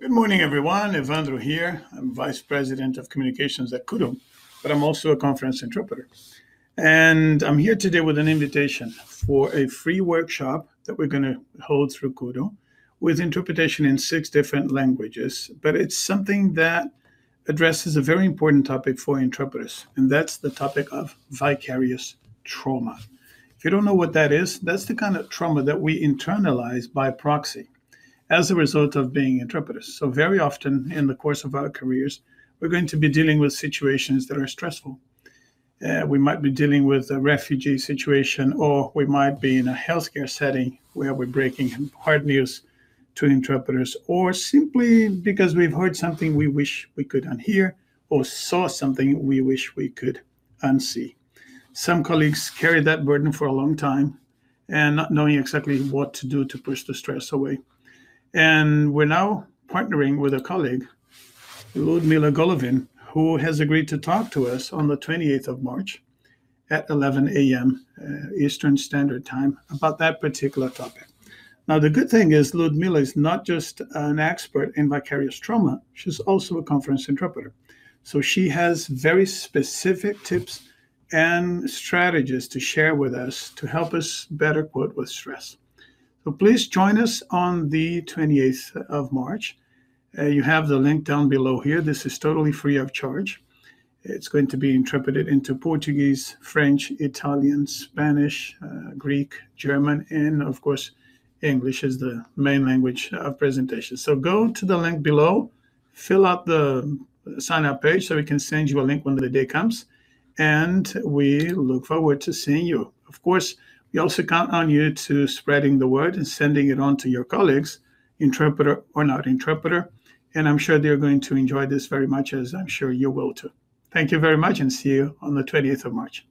Good morning, everyone. Evandro here. I'm Vice President of Communications at Kudo, but I'm also a conference interpreter. And I'm here today with an invitation for a free workshop that we're going to hold through Kudo with interpretation in six different languages. But it's something that addresses a very important topic for interpreters, and that's the topic of vicarious trauma. If you don't know what that is, that's the kind of trauma that we internalize by proxy as a result of being interpreters. So, very often in the course of our careers, we're going to be dealing with situations that are stressful. Uh, we might be dealing with a refugee situation, or we might be in a healthcare setting where we're breaking hard news to interpreters, or simply because we've heard something we wish we could unhear, or saw something we wish we could unsee. Some colleagues carry that burden for a long time and not knowing exactly what to do to push the stress away. And we're now partnering with a colleague, Ludmila Golovine, who has agreed to talk to us on the 28th of March at 11 a.m. Uh, Eastern Standard Time about that particular topic. Now, the good thing is, Ludmila is not just an expert in vicarious trauma, she's also a conference interpreter. So she has very specific tips and strategies to share with us to help us better cope with stress. So please join us on the 28th of March. Uh, you have the link down below here. This is totally free of charge. It's going to be interpreted into Portuguese, French, Italian, Spanish, uh, Greek, German, and of course, English is the main language of presentation. So go to the link below, fill out the sign up page so we can send you a link when the day comes. And we look forward to seeing you. Of course, we also count on you to spreading the word and sending it on to your colleagues, interpreter or not interpreter. And I'm sure they're going to enjoy this very much, as I'm sure you will too. Thank you very much and see you on the 20th of March.